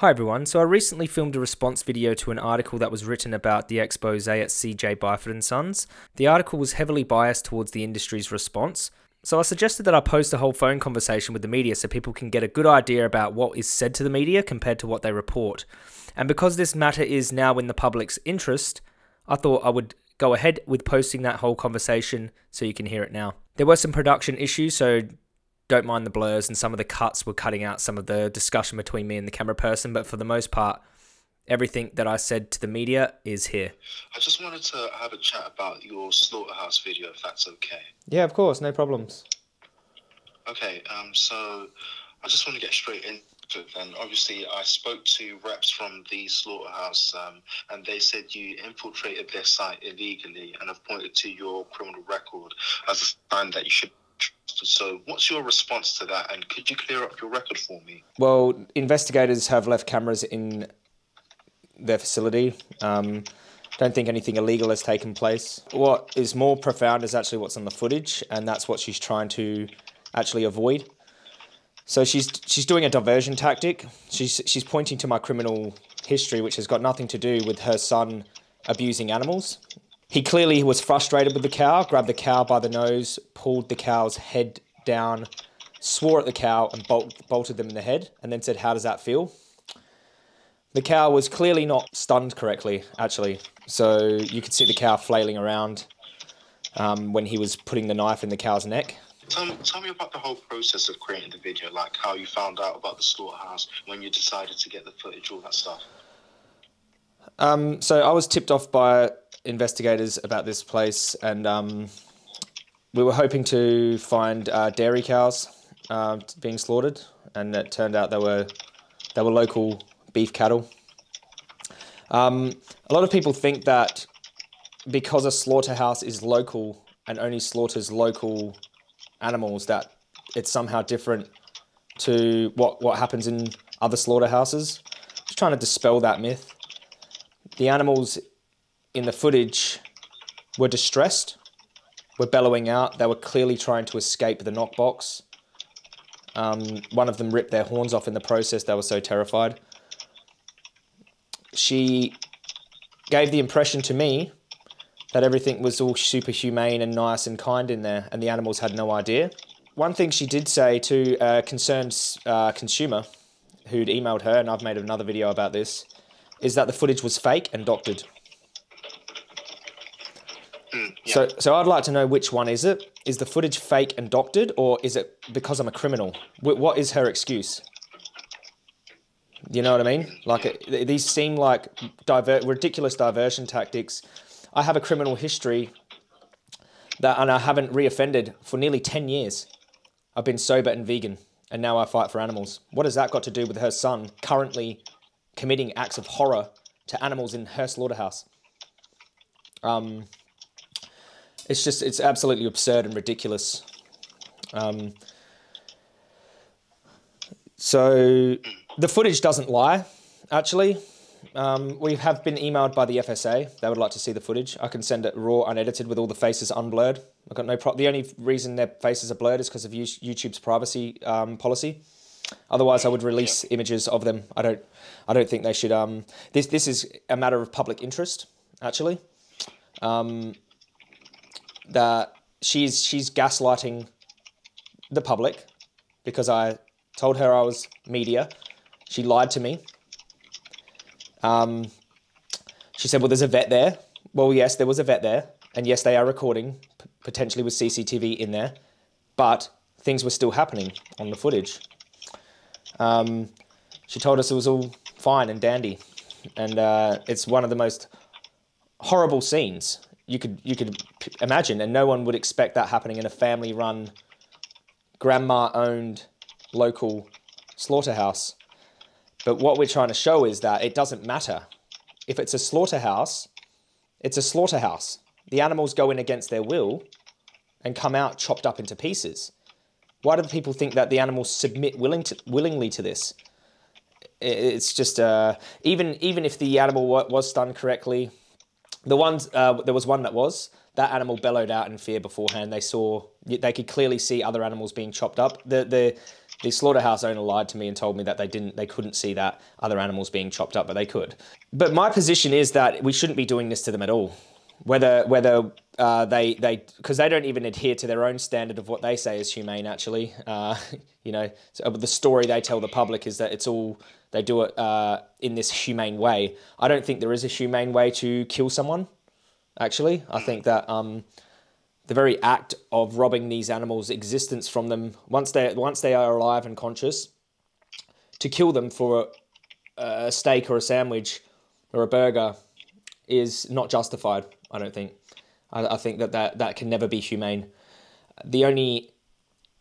Hi everyone. So I recently filmed a response video to an article that was written about the expose at CJ Byford and Sons. The article was heavily biased towards the industry's response. So I suggested that I post a whole phone conversation with the media so people can get a good idea about what is said to the media compared to what they report. And because this matter is now in the public's interest, I thought I would go ahead with posting that whole conversation so you can hear it now. There were some production issues, so don't mind the blurs and some of the cuts were cutting out some of the discussion between me and the camera person but for the most part everything that i said to the media is here I just wanted to have a chat about your slaughterhouse video, if that's okay. yeah of course no problems Okay, um, so I just want to get straight into it then. Obviously, I spoke to reps from the slaughterhouse, um, and they said you infiltrated their site illegally and have pointed to your criminal record as a sign that you should. So, what's your response to that? And could you clear up your record for me? well investigators have left cameras in their facility um, don't think anything illegal has taken place what is more profound is actually what's on the footage and that's what she's trying to actually avoid So she's she's doing a diversion tactic. She's she's pointing to my criminal history, which has got nothing to do with her son abusing animals. He clearly was frustrated with the cow, grabbed the cow by the nose, pulled the cow's head down, swore at the cow, and bolt, bolted them in the head, and then said, "How does that feel?" The cow was clearly not stunned correctly, actually. So you could see the cow flailing around um, when he was putting the knife in the cow's neck. Tell me, tell me about the whole process of creating the video, like how you found out about the slaughterhouse, when you decided to get the footage, all that stuff. Um, so I was tipped off by investigators about this place, and um, we were hoping to find uh, dairy cows uh, being slaughtered, and it turned out they were they were local beef cattle. Um, a lot of people think that because a slaughterhouse is local and only slaughters local animals, that it's somehow different to what what happens in other slaughterhouses. Just trying to dispel that myth the animals in the footage were distressed, were bellowing out. They were clearly trying to escape the knockbox. Um, one of them ripped their horns off in the process. They were so terrified. She gave the impression to me that everything was all super humane and nice and kind in there, and the animals had no idea. One thing she did say to a concerned uh, consumer who'd emailed her, and I've made another video about this, is that the footage was fake and doctored. Mm, yeah. So, so I'd like to know which one is it? Is the footage fake and doctored, or is it because I'm a criminal? What is her excuse? You know what I mean? Like it, these seem like diver- ridiculous diversion tactics. I have a criminal history that, and I haven't reoffended for nearly ten years. I've been sober and vegan, and now I fight for animals. What has that got to do with her son currently committing acts of horror to animals in her slaughterhouse? Um, it's just it's absolutely absurd and ridiculous. Um, so the footage doesn't lie. Actually, um, we have been emailed by the FSA. They would like to see the footage. I can send it raw, unedited, with all the faces unblurred. I've got no pro- The only reason their faces are blurred is because of YouTube's privacy um, policy. Otherwise, I would release images of them. I don't. I don't think they should. Um, this this is a matter of public interest. Actually, um, that she's she's gaslighting the public because I told her I was media. She lied to me. Um, she said, "Well, there's a vet there." Well, yes, there was a vet there, and yes, they are recording, p- potentially with CCTV in there, but things were still happening on the footage. Um, she told us it was all fine and dandy, and uh, it's one of the most horrible scenes you could you could imagine, and no one would expect that happening in a family-run, grandma-owned local slaughterhouse. But what we're trying to show is that it doesn't matter if it's a slaughterhouse. It's a slaughterhouse. The animals go in against their will, and come out chopped up into pieces. Why do people think that the animals submit willing to, willingly to this? It's just uh, even even if the animal was stunned correctly, the ones uh, there was one that was that animal bellowed out in fear beforehand. They saw they could clearly see other animals being chopped up. The the the slaughterhouse owner lied to me and told me that they didn't, they couldn't see that other animals being chopped up, but they could. But my position is that we shouldn't be doing this to them at all. Whether whether uh, they they because they don't even adhere to their own standard of what they say is humane. Actually, uh, you know, so the story they tell the public is that it's all they do it uh, in this humane way. I don't think there is a humane way to kill someone. Actually, I think that um, the very act of robbing these animals' existence from them once they once they are alive and conscious, to kill them for a, a steak or a sandwich or a burger is not justified. I don't think. I, I think that, that that can never be humane. The only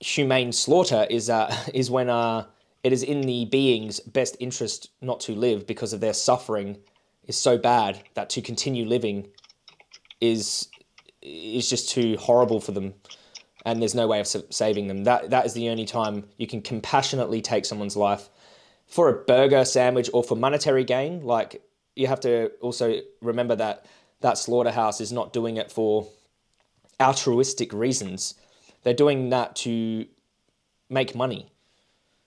humane slaughter is uh, is when uh, it is in the being's best interest not to live because of their suffering is so bad that to continue living is is just too horrible for them and there's no way of saving them that that is the only time you can compassionately take someone's life for a burger sandwich or for monetary gain like you have to also remember that that slaughterhouse is not doing it for altruistic reasons they're doing that to make money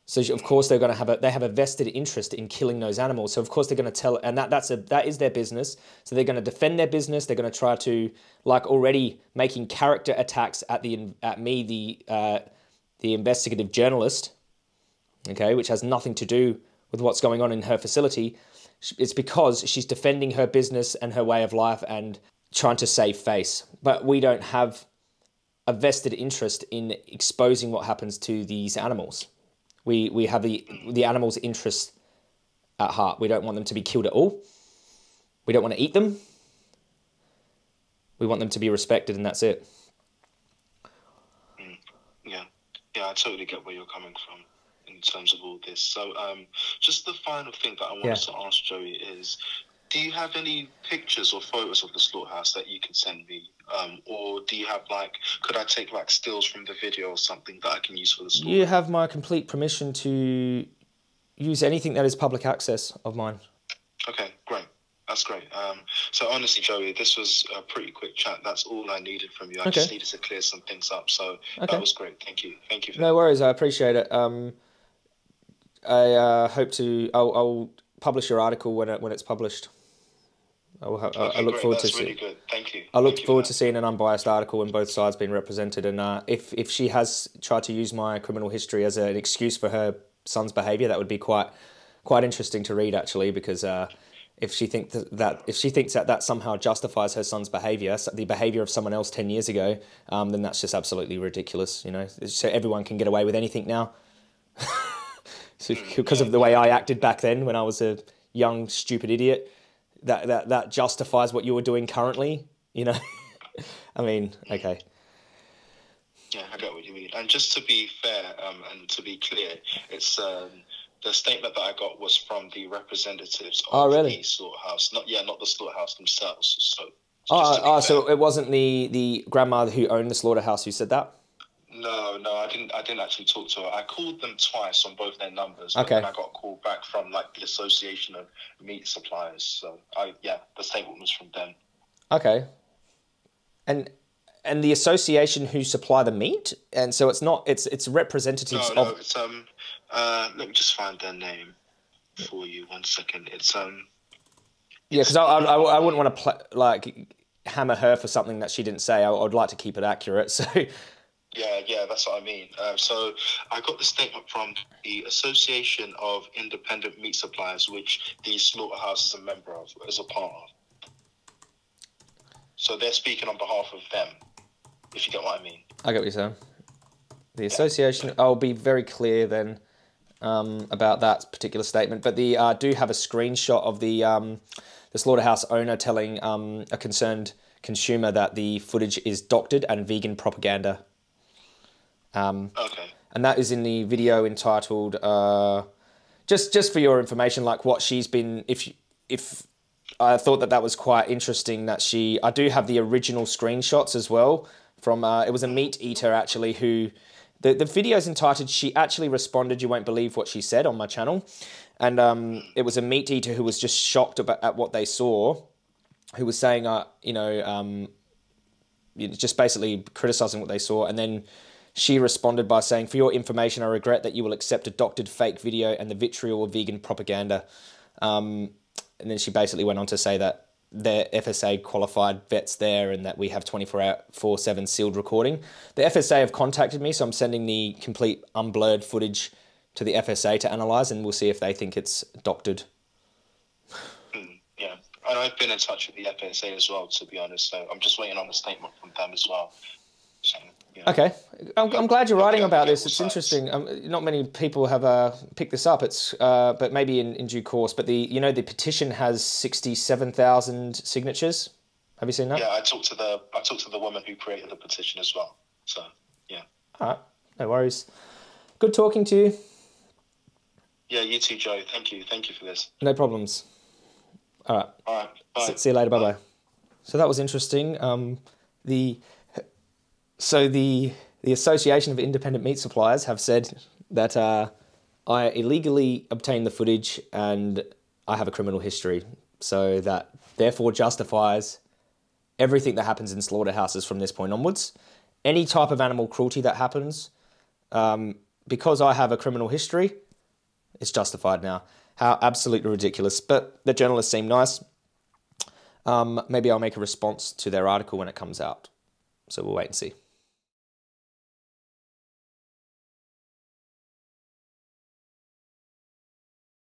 so of course they're going to have a they have a vested interest in killing those animals. So of course they're going to tell and that that's a that is their business. So they're going to defend their business. They're going to try to like already making character attacks at the at me the uh, the investigative journalist. Okay, which has nothing to do with what's going on in her facility. It's because she's defending her business and her way of life and trying to save face. But we don't have a vested interest in exposing what happens to these animals. We we have the the animal's interests at heart. We don't want them to be killed at all. We don't want to eat them. We want them to be respected, and that's it. Mm, yeah, yeah, I totally get where you're coming from in terms of all this. So, um, just the final thing that I wanted yeah. to ask Joey is, do you have any pictures or photos of the slaughterhouse that you can send me um, or do you have like could i take like stills from the video or something that i can use for the story you have my complete permission to use anything that is public access of mine okay great that's great. Um, so honestly, Joey, this was a pretty quick chat. That's all I needed from you. I okay. just needed to clear some things up. So okay. that was great. Thank you. Thank you. no that. worries. I appreciate it. Um, I uh, hope to. I'll, I'll, publish your article when it, when it's published. I, will, okay, I look great. forward That's to really good. Thank you. I look Thank forward to seeing an unbiased article and both sides being represented. And uh, if if she has tried to use my criminal history as an excuse for her son's behaviour, that would be quite quite interesting to read actually, because. Uh, if she thinks that if she thinks that that somehow justifies her son's behavior, the behavior of someone else ten years ago, um, then that's just absolutely ridiculous. You know, so everyone can get away with anything now, so, because of the way I acted back then when I was a young stupid idiot that that that justifies what you were doing currently. You know, I mean, okay. Yeah, I get what you mean. And just to be fair um, and to be clear, it's um, the statement that I got was from the representatives of oh, really? the slaughterhouse. Not yeah, not the slaughterhouse themselves. So. Oh, oh so it wasn't the the grandmother who owned the slaughterhouse who said that. No, no, I didn't. I didn't actually talk to her. I called them twice on both their numbers. Okay. I got a call back from like the Association of Meat Suppliers. So I, yeah, the statement was from them. Okay. And and the association who supply the meat, and so it's not. It's it's representatives no, of. No, it's um. Uh, let me just find their name for you. One second. It's um. Yeah, because I, I, I wouldn't want to pl- like hammer her for something that she didn't say. I, would like to keep it accurate. So yeah, yeah, that's what I mean. Uh, so I got the statement from the Association of Independent Meat Suppliers, which the slaughterhouse is a member of, as a part of. So they're speaking on behalf of them, if you get what I mean. I get what you're saying. The association, yeah. I'll be very clear then um, about that particular statement, but the uh, do have a screenshot of the um, the slaughterhouse owner telling um, a concerned consumer that the footage is doctored and vegan propaganda. Um, okay. And that is in the video entitled, uh, just just for your information, like what she's been. If if I thought that that was quite interesting that she, I do have the original screenshots as well from. Uh, it was a meat eater actually who. The, the video is entitled She Actually Responded, You Won't Believe What She Said on my channel. And um, it was a meat eater who was just shocked about, at what they saw, who was saying, uh, you know, um, just basically criticizing what they saw. And then She responded by saying, For your information, I regret that you will accept a doctored fake video and the vitriol of vegan propaganda. Um, and then she basically went on to say that the FSA qualified vets there and that we have 24 hour 4 7 sealed recording. The FSA have contacted me, so I'm sending the complete unblurred footage to the FSA to analyse and we'll see if they think it's doctored. Hmm, yeah, and I've been in touch with the FSA as well, to be honest, so I'm just waiting on a statement from them as well. So, yeah. Okay, I'm, I'm glad you're writing about this. It's interesting. Um, not many people have uh, picked this up. It's uh, but maybe in, in due course. But the you know the petition has sixty seven thousand signatures. Have you seen that? Yeah, I talked to the I talked to the woman who created the petition as well. So yeah. All right, no worries. Good talking to you. Yeah, you too, Joe. Thank you. Thank you for this. No problems. All right. All right. Bye. See you later. Bye bye. So that was interesting. Um, the so the the Association of Independent Meat Suppliers have said that uh, I illegally obtained the footage and I have a criminal history. So that therefore justifies everything that happens in slaughterhouses from this point onwards. Any type of animal cruelty that happens, um, because I have a criminal history, it's justified now. How absolutely ridiculous. But the journalists seem nice. Um, maybe I'll make a response to their article when it comes out. So we'll wait and see.